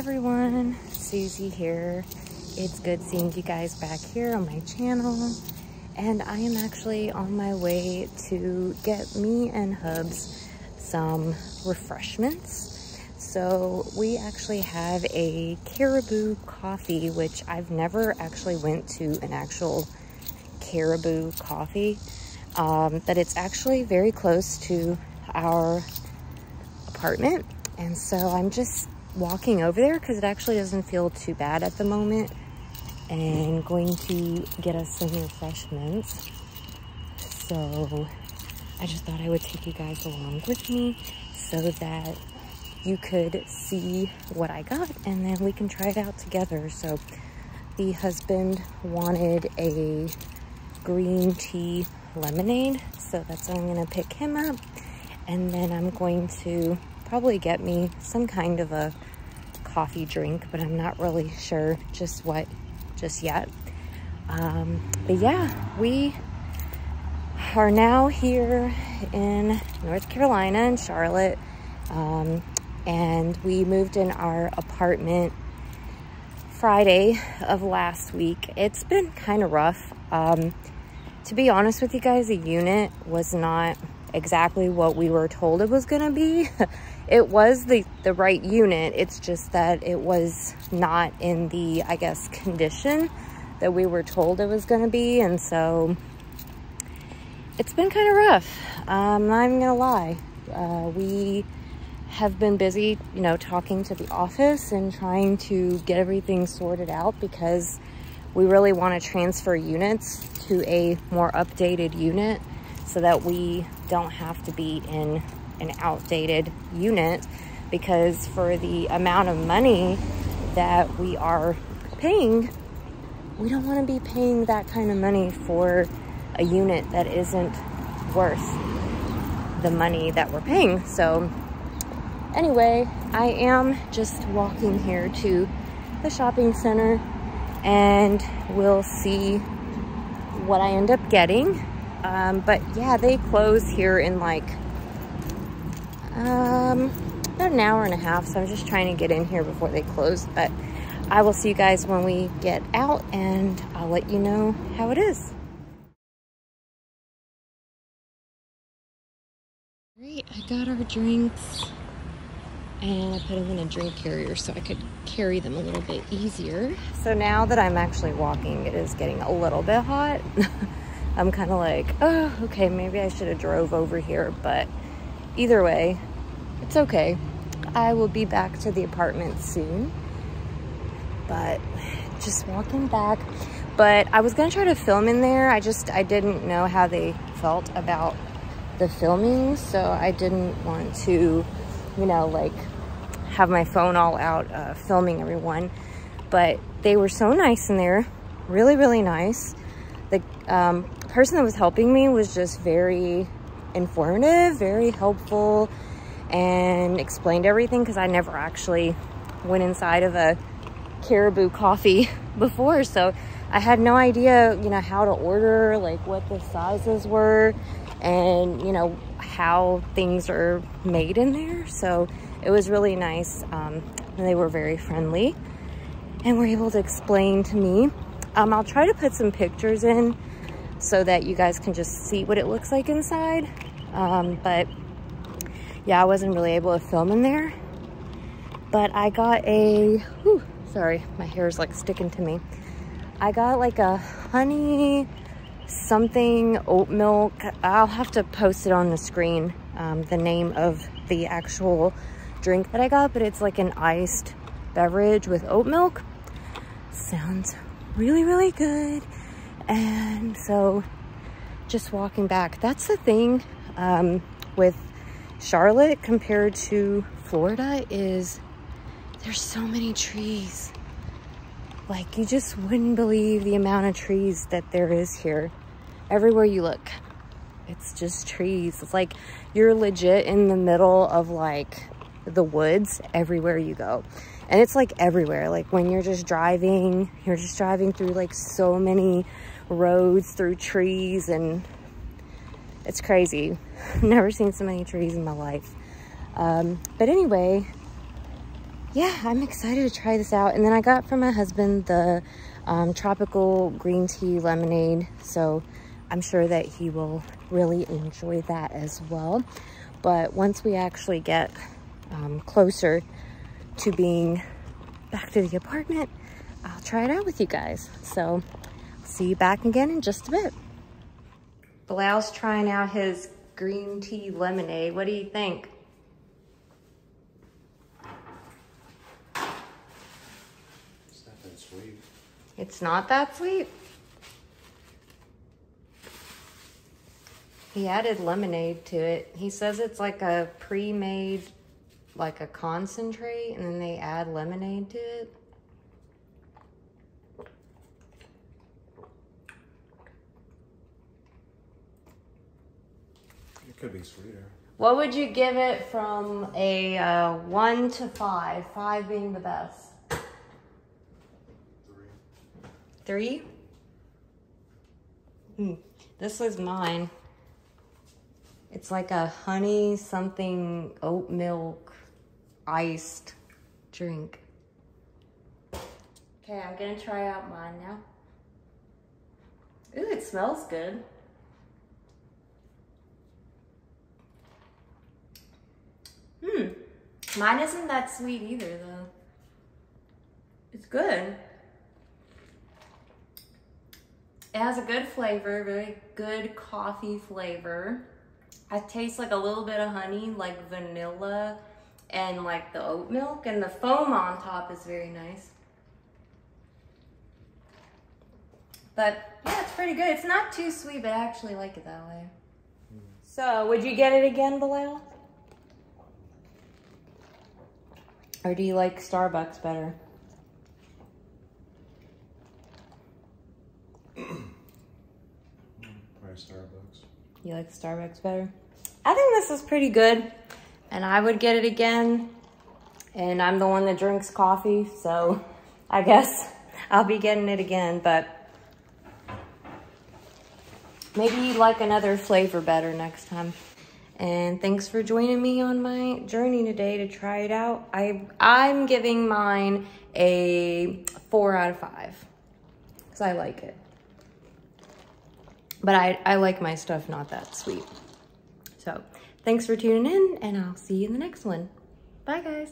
everyone, Susie here. It's good seeing you guys back here on my channel. And I am actually on my way to get me and Hubs some refreshments. So we actually have a Caribou coffee, which I've never actually went to an actual Caribou coffee. Um, but it's actually very close to our apartment. And so I'm just walking over there because it actually doesn't feel too bad at the moment and going to get us some refreshments. So I just thought I would take you guys along with me so that you could see what I got and then we can try it out together. So the husband wanted a green tea lemonade. So that's what I'm gonna pick him up. And then I'm going to probably get me some kind of a coffee drink, but I'm not really sure just what just yet. Um, but yeah, we are now here in North Carolina in Charlotte. Um, and we moved in our apartment Friday of last week. It's been kind of rough. Um, to be honest with you guys, the unit was not exactly what we were told it was going to be. it was the, the right unit. It's just that it was not in the, I guess, condition that we were told it was going to be. And so it's been kind of rough. Um, I'm not even going to lie. Uh, we have been busy, you know, talking to the office and trying to get everything sorted out because we really want to transfer units to a more updated unit so that we don't have to be in an outdated unit because for the amount of money that we are paying, we don't want to be paying that kind of money for a unit that isn't worth the money that we're paying. So anyway, I am just walking here to the shopping center and we'll see what I end up getting. Um, but yeah, they close here in like um, about an hour and a half. So I'm just trying to get in here before they close. But I will see you guys when we get out and I'll let you know how it is. Great, I got our drinks and I put them in a drink carrier so I could carry them a little bit easier. So now that I'm actually walking, it is getting a little bit hot. I'm kind of like, oh, okay, maybe I should have drove over here, but either way, it's okay. I will be back to the apartment soon, but just walking back. But I was gonna try to film in there. I just, I didn't know how they felt about the filming, so I didn't want to, you know, like have my phone all out uh, filming everyone. But they were so nice in there, really, really nice. The um, person that was helping me was just very informative, very helpful, and explained everything because I never actually went inside of a Caribou coffee before. So I had no idea, you know, how to order, like what the sizes were, and, you know, how things are made in there. So it was really nice. Um, they were very friendly and were able to explain to me. Um, I'll try to put some pictures in so that you guys can just see what it looks like inside. Um, but yeah, I wasn't really able to film in there. But I got a, whew, sorry, my hair is like sticking to me. I got like a honey something oat milk. I'll have to post it on the screen, um, the name of the actual drink that I got, but it's like an iced beverage with oat milk. Sounds really, really good. And so just walking back, that's the thing um, with Charlotte compared to Florida is there's so many trees. Like you just wouldn't believe the amount of trees that there is here. Everywhere you look, it's just trees. It's like you're legit in the middle of like the woods everywhere you go. And it's like everywhere. Like when you're just driving, you're just driving through like so many roads through trees and it's crazy. Never seen so many trees in my life. Um, but anyway, yeah, I'm excited to try this out. And then I got from my husband the um, tropical green tea lemonade. So I'm sure that he will really enjoy that as well. But once we actually get um, closer to being back to the apartment, I'll try it out with you guys. So see you back again in just a bit. Bilal's trying out his green tea lemonade. What do you think? It's not that sweet. It's not that sweet. He added lemonade to it. He says it's like a pre-made, like a concentrate, and then they add lemonade to it. It could be sweeter. What would you give it from a uh, one to five? Five being the best. Three. Three? Hmm. This was mine. It's like a honey something oat milk iced drink. Okay, I'm gonna try out mine now. Ooh, it smells good. Hmm. Mine isn't that sweet either though. It's good. It has a good flavor, very good coffee flavor. It tastes like a little bit of honey, like vanilla and like the oat milk and the foam on top is very nice. But yeah, it's pretty good. It's not too sweet, but I actually like it that way. So would you get it again, Bilal? Or do you like Starbucks better? Probably Starbucks. You like Starbucks better? I think this is pretty good. And I would get it again. And I'm the one that drinks coffee, so I guess I'll be getting it again. But maybe you like another flavor better next time. And thanks for joining me on my journey today to try it out. I, I'm giving mine a four out of five because I like it. But I, I like my stuff not that sweet. So thanks for tuning in and I'll see you in the next one. Bye guys.